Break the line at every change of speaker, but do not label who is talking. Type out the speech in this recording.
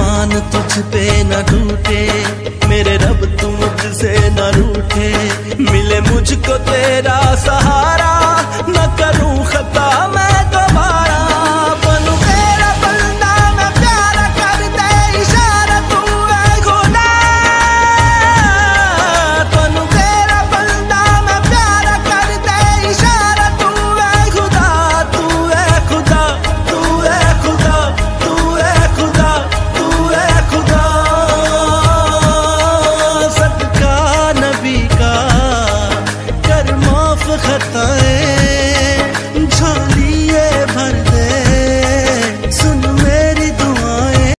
अरमान तुझ पे न टूटे मेरे रब तू मुझसे न रूठे, मिले मुझको तेरा सहारा। खताएं